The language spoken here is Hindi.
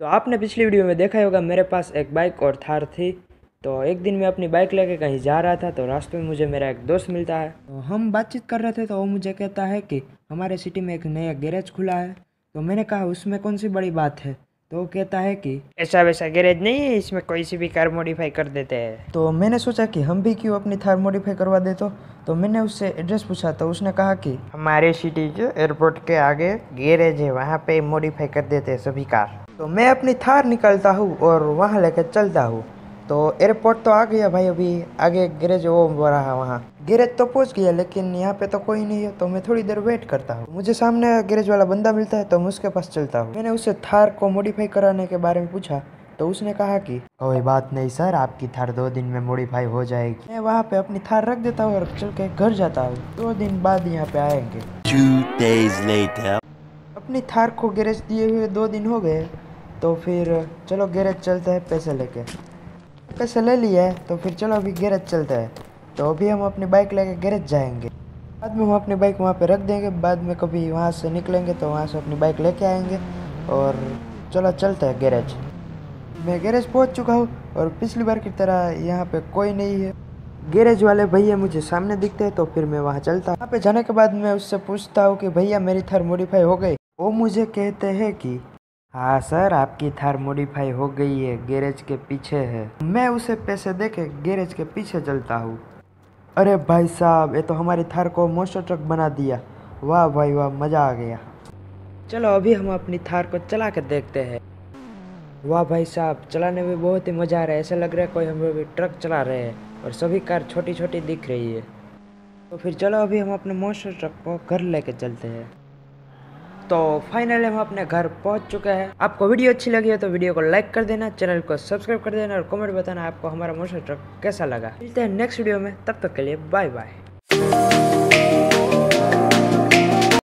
तो आपने पिछली वीडियो में देखा ही होगा मेरे पास एक बाइक और थार थी। तो एक दिन मैं अपनी बाइक लेके कहीं जा रहा था तो रास्ते में मुझे मेरा एक दोस्त मिलता है। तो हम बातचीत कर रहे थे तो वो मुझे कहता है कि हमारे सिटी में एक नया गैरेज खुला है। तो मैंने कहा उसमें कौन सी बड़ी बात है? तो वो कहता है कि ऐसा वैसा गैरेज नहीं है इसमें कोई सी भी कार मॉडिफाई कर देते हैं। तो मैंने सोचा कि हम भी क्यों अपनी थार मॉडिफाई करवा दे तो। तो मैंने उससे एड्रेस पूछा तो उसने कहा कि हमारे सिटी के एयरपोर्ट के आगे गैरेज है वहाँ पे मॉडिफाई कर देते हैं सभी कार तो मैं अपनी थार निकलता हूँ और वहाँ लेकर चलता हूँ। तो एयरपोर्ट तो आ गया भाई अभी आगे गैरेज वो हो रहा है वहाँ। गैरेज तो पहुँच गया लेकिन यहाँ पे तो कोई नहीं है तो मैं थोड़ी देर वेट करता हूँ। मुझे सामने गैरेज वाला बंदा मिलता है तो मैं उसके पास चलता हूँ। मैंने उससे थार को मॉडिफाई कराने के बारे में पूछा तो उसने कहा कि कोई बात नहीं सर आपकी थार दो दिन में मॉडिफाई हो जाएगी। मैं वहाँ पे अपनी थार रख देता हूँ और चल के घर जाता हूँ। दो दिन बाद यहाँ पे आएँगे. अपनी थार को गैरेज दिए हुए दो दिन हो गए। तो फिर चलो गैरेज चलते हैं पैसे लेके। पैसे ले लिए हैं, तो फिर चलो अभी गैरेज चलते हैं। तो अभी हम अपनी बाइक लेके गैरेज जाएँगे। बाद में हम अपनी बाइक वहाँ पे रख देंगे। बाद में कभी वहाँ से निकलेंगे तो वहाँ से अपनी बाइक लेके आएँगे। और चलो चलते हैं गैरेज। मैं गैरेज पहुँच चुका हूँ और पिछली बार की तरह यहाँ पे कोई नहीं है। गैरेज वाले भैया मुझे सामने दिखते हैं तो फिर मैं वहाँ चलता वहाँ पे जाने के बाद मैं उससे पूछता हूँ कि भैया मेरी थार मॉडिफाई हो गई? वो मुझे कहते हैं कि हाँ सर, आपकी थार मॉडिफाई हो गई है गैरेज के पीछे है। मैं उसे पैसे दे के गैरेज के पीछे चलता हूँ। अरे भाई साहब, ये तो हमारी थार को मोस्टर ट्रक बना दिया। वाह भाई वाह, मज़ा आ गया। चलो, अभी हम अपनी थार को चला के देखते हैं। वाह भाई साहब, चलाने में बहुत ही मज़ा आ रहा है। ऐसा लग रहा है कोई हम अभी ट्रक चला रहे हैं और सभी कार छोटी छोटी दिख रही है। तो फिर चलो, अभी हम अपने मोस्टर ट्रक को घर लेके चलते हैं। तो फाइनली हम अपने घर पहुँच चुके हैं। आपको वीडियो अच्छी लगी है तो वीडियो को लाइक कर देना चैनल को सब्सक्राइब कर देना और कमेंट बताना आपको हमारा मोशन ट्रक कैसा लगा। मिलते हैं नेक्स्ट वीडियो में, तब तक के लिए बाय बाय